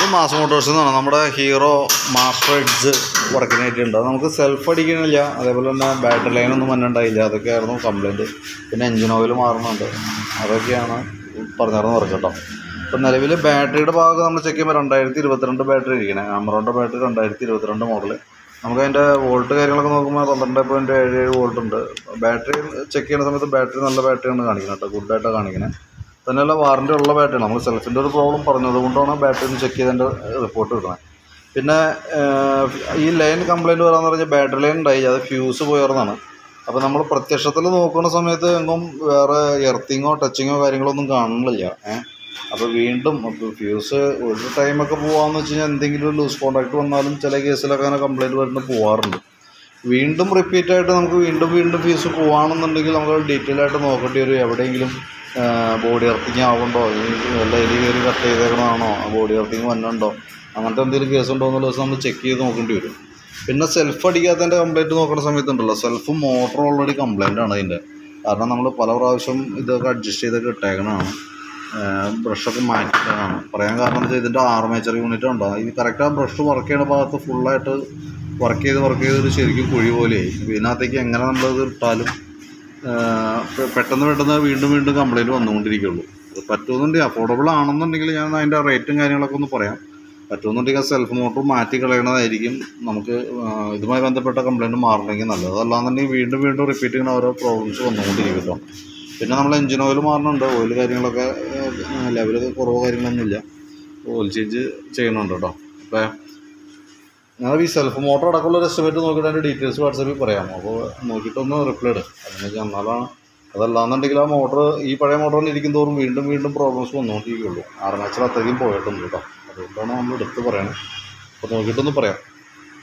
ഇത് mass Motors എന്നാണ്. നമ്മുടെ ഹീറോ മാസ്റ്റർ എഡ്ജ് വർക്കിനായിട്ടുണ്ട് നമുക്ക് സെൽഫ് അടിക്കണില്ല. അതേപോലെ തന്നെ ബാറ്ററി ലൈനൊന്നും മണ്ണുണ്ടായില്ല അതൊക്കെയായിരുന്നു കംപ്ലയിന്റ് പിന്നെ എഞ്ചിൻ ഓയിൽ മാറുന്നുണ്ട്. അതൊക്കെയാണ് പറഞ്ഞിരുന്ന വർക്ക് കേട്ടോ. ഇപ്പം നിലവിൽ ബാറ്ററിയുടെ ഭാഗം നമ്മൾ ചെക്ക് ചെയ്യുമ്പോൾ രണ്ടായിരത്തി ഇരുപത്തിരണ്ട് ബാറ്ററി ഇരിക്കണേ. ആമറോണിന്റെ ബാറ്ററി രണ്ടായിരത്തി ഇരുപത്തിരണ്ട് മോഡൽ നമുക്ക് അതിന്റെ വോൾട്ട് കാര്യങ്ങളൊക്കെ നോക്കുമ്പോൾ പന്ത്രണ്ട് പോയിന്റ് ഏഴ് ഏഴ് വോൾട്ട് ഉണ്ട്. ബാറ്ററി ചെക്ക് ചെയ്യുന്ന സമയത്ത് ബാറ്ററി നല്ല ബാറ്ററിയാണ് കാണിക്കുന്നത് കേട്ടോ. ഗുഡായിട്ടാണ് കാണിക്കുന്നത് തന്നെയല്ല വാറന്റി ഉള്ള ബാറ്ററി നമ്മൾ സെൽഫിന്റെ ഒരു പ്രോബ്ലം പറഞ്ഞത് കൊണ്ടാണ് ബാറ്ററി ഒന്ന് ചെക്ക് ചെയ്തതിന്റെ റിപ്പോർട്ട് കിട്ടുന്നത് പിന്നെ ഈ ലൈൻ കംപ്ലൈന്റ് വരാമെന്ന് പറഞ്ഞാൽ ബാറ്ററി ലൈൻ ഉണ്ടായി. അത് ഫ്യൂസ് പോയർന്നാണ് അപ്പോൾ നമ്മൾ പ്രത്യക്ഷത്തിൽ നോക്കുന്ന സമയത്ത് എങ്ങും വേറെ എർത്തിങ്ങോ ടച്ചിങ്ങോ കാര്യങ്ങളോ ഒന്നും കാണുന്നില്ല. ഏഹ് അപ്പോൾ വീണ്ടും ഫ്യൂസ് ഒരു ടൈമൊക്കെ പോകാമെന്ന് വെച്ച് കഴിഞ്ഞാൽ എന്തെങ്കിലും ലൂസ് കോണ്ടാക്ട് വന്നാലും ചില കേസിലൊക്കെ അങ്ങനെ കംപ്ലൈന്റ് വരുന്നത് പോകാറുണ്ട് വീണ്ടും റിപ്പീറ്റായിട്ട് നമുക്ക് വീണ്ടും വീണ്ടും ഫീസ് പോവാണെന്നുണ്ടെങ്കിൽ നമ്മൾ ഡീറ്റെയിൽ ആയിട്ട് നോക്കേണ്ടി വരും എവിടെയെങ്കിലും. ബോഡി എർത്തിങ് ആവുന്നുണ്ടോ? വല്ല എലി കയറി കട്ട് ചെയ്തേക്കണതാണോ? ബോഡി എർത്തിങ് വന്നുണ്ടോ അങ്ങനത്തെ എന്തെങ്കിലും കേസ് ഉണ്ടോ എന്നുള്ള ദിവസം നമ്മൾ ചെക്ക് ചെയ്ത് നോക്കേണ്ടി വരും. പിന്നെ സെൽഫ് അടിക്കാത്തതിന്റെ കംപ്ലൈന്റ് നോക്കുന്ന സമയത്തുണ്ടല്ലോ. സെൽഫ് മോട്ടർ ഓൾറെഡി കംപ്ലൈന്റ് ആണ് അതിന്റെ കാരണം നമ്മൾ പല പ്രാവശ്യം ഇതൊക്കെ അഡ്ജസ്റ്റ് ചെയ്തൊക്കെ ഇട്ടേക്കണതാണ്. ബ്രഷൊക്കെ മാറ്റിയിട്ടാണ് പറയാൻ കാരണം വെച്ചാൽ ഇതിന്റെ ആർമേച്ചർ യൂണിറ്റ് ഉണ്ടോ? ഇത് കറക്റ്റ് ബ്രഷ് വർക്ക് ചെയ്യുന്ന ഭാഗത്ത് ഫുള്ളായിട്ട് വർക്ക് ചെയ്ത് വർക്ക് ചെയ്ത് ശരിക്കും കുഴി പോലെയായി. ഇതിനകത്തേക്ക് എങ്ങനെ നമ്മളത് ഇട്ടാലും പെട്ടെന്ന് പെട്ടെന്ന് വീണ്ടും വീണ്ടും കംപ്ലൈന്റ് വന്നുകൊണ്ടിരിക്കുകയുള്ളൂ അത് പറ്റുമെന്നുണ്ടെങ്കിൽ അഫോർഡബിൾ ആണെന്നുണ്ടെങ്കിൽ ഞാൻ അതിന്റെ റേറ്റും കാര്യങ്ങളൊക്കെ ഒന്ന് പറയാം. പറ്റുമെന്നുണ്ടെങ്കിൽ സെൽഫ് മോട്ടർ മാറ്റി കളയണതായിരിക്കും നമുക്ക് ഇതുമായി ബന്ധപ്പെട്ട കംപ്ലൈന്റ് മാറണമെങ്കിൽ നല്ലത്. അതല്ലാന്നുണ്ടെങ്കിൽ വീണ്ടും വീണ്ടും റിപ്പീറ്റ് ചെയ്യുന്ന ഓരോ പ്രോബ്ലംസ് വന്നുകൊണ്ടിരിക്കും കേട്ടോ പിന്നെ നമ്മൾ എഞ്ചിൻ ഓയിൽ മാറുന്നുണ്ട് ഓയിൽ കാര്യങ്ങളൊക്കെ ലെവലൊക്കെ കുറവോ കാര്യങ്ങളൊന്നുമില്ല. ഓയിൽ ചേഞ്ച് ചെയ്യുന്നുണ്ട് കേട്ടോ അപ്പോൾ ഞാൻ ഈ സെൽഫ് മോട്ടർ അടക്കമുള്ള ഒരു എസ്റ്റിമേറ്റ് നോക്കിയിട്ട് അതിന്റെ ഡീറ്റെയിൽസ് വാട്സാപ്പിൽ പറയാമോ? അപ്പോൾ നോക്കിയിട്ടൊന്ന് റിപ്ലൈ ഇട്. അതിനൊക്കെ എന്നാലാണ് അതല്ലാന്നുണ്ടെങ്കിൽ ആ മോട്ടർ ഈ പഴയ മോട്ടറിന് ഇരിക്കും തോറും വീണ്ടും വീണ്ടും പ്രോബ്ലംസ് വന്നുകൊണ്ടിരിക്കുകയുള്ളൂ. ആറ് മാച്ചിൽ അത്രയ്ക്കും പോയിട്ടുണ്ട് കേട്ടോ അതുകൊണ്ടാണ് നമ്മൾ എടുത്ത് പറയണത്. അപ്പോൾ നോക്കിയിട്ടൊന്ന് പറയാം.